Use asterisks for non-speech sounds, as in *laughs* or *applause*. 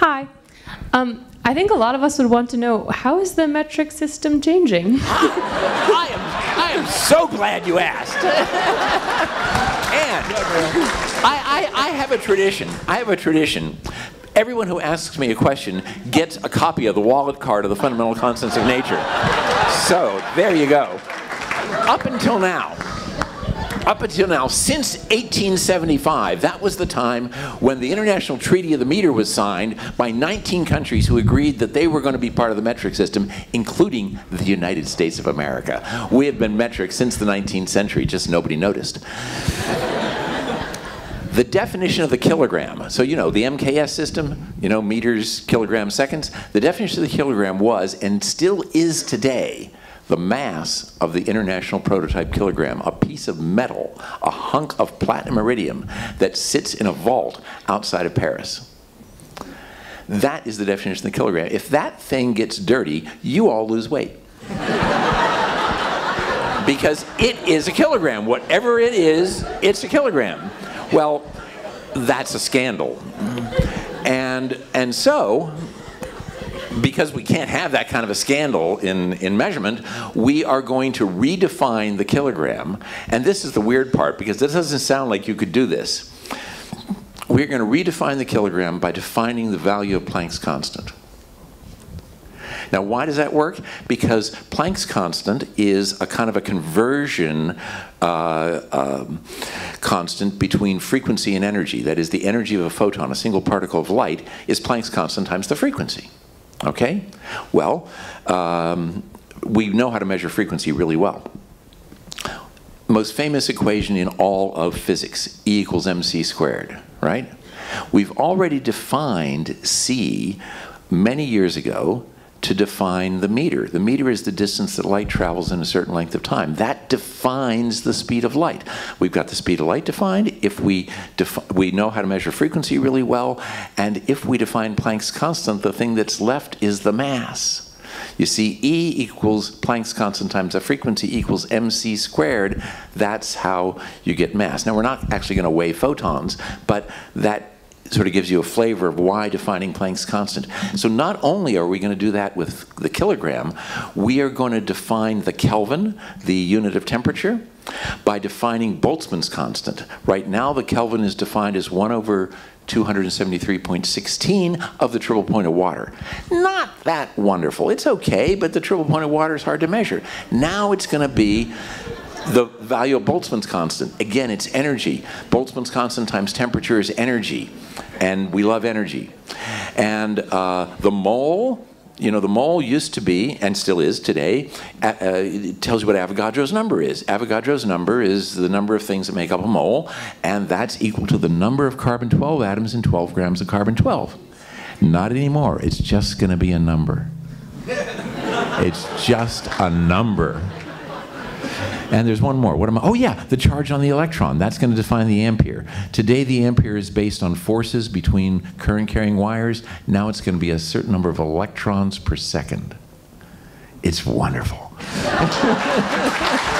Hi. Um, I think a lot of us would want to know how is the metric system changing? *laughs* I am, I am so glad you asked. and I, I, I have a tradition. I have a tradition. Everyone who asks me a question gets a copy of the wallet card of the fundamental constants of nature. So there you go. Up until now, up until now, since 1875, that was the time when the International Treaty of the Meter was signed by 19 countries who agreed that they were going to be part of the metric system, including the United States of America. We have been metric since the 19th century, just nobody noticed. the definition of the kilogram, so you know, the MKS system, you know, meters, kilograms, seconds, the definition of the kilogram was, and still is today, the mass of the international prototype kilogram, a piece of metal, a hunk of platinum iridium that sits in a vault outside of Paris. That is the definition of the kilogram. If that thing gets dirty, you all lose weight. *laughs* because it is a kilogram. Whatever it is, it's a kilogram. Well, that's a scandal. And, and so, because we can't have that kind of a scandal in, in measurement, we are going to redefine the kilogram. And this is the weird part, because this doesn't sound like you could do this. We're going to redefine the kilogram by defining the value of Planck's constant. Now, why does that work? Because Planck's constant is a kind of a conversion uh, um, constant between frequency and energy. That is, the energy of a photon, a single particle of light, is Planck's constant times the frequency. Okay? Well, um, we know how to measure frequency really well. Most famous equation in all of physics, E equals mc squared, right? We've already defined C many years ago to define the meter. The meter is the distance that light travels in a certain length of time. That defines the speed of light. We've got the speed of light defined. If we, we know how to measure frequency really well, and if we define Planck's constant, the thing that's left is the mass. You see, E equals Planck's constant times the frequency equals mc squared. That's how you get mass. Now, we're not actually going to weigh photons, but that sort of gives you a flavor of why defining Planck's constant. So not only are we going to do that with the kilogram, we are going to define the Kelvin, the unit of temperature, by defining Boltzmann's constant. Right now the Kelvin is defined as 1 over 273.16 of the triple point of water. Not that wonderful. It's okay, but the triple point of water is hard to measure. Now it's going to be the value of Boltzmann's constant. Again, it's energy. Boltzmann's constant times temperature is energy, and we love energy. And uh, the mole, you know, the mole used to be, and still is today, uh, tells you what Avogadro's number is. Avogadro's number is the number of things that make up a mole, and that's equal to the number of carbon-12 atoms in 12 grams of carbon-12. Not anymore. It's just going to be a number. it's just a number. And there's one more. What am I? Oh yeah, the charge on the electron. That's going to define the ampere. Today the ampere is based on forces between current carrying wires. Now it's going to be a certain number of electrons per second. It's wonderful. *laughs*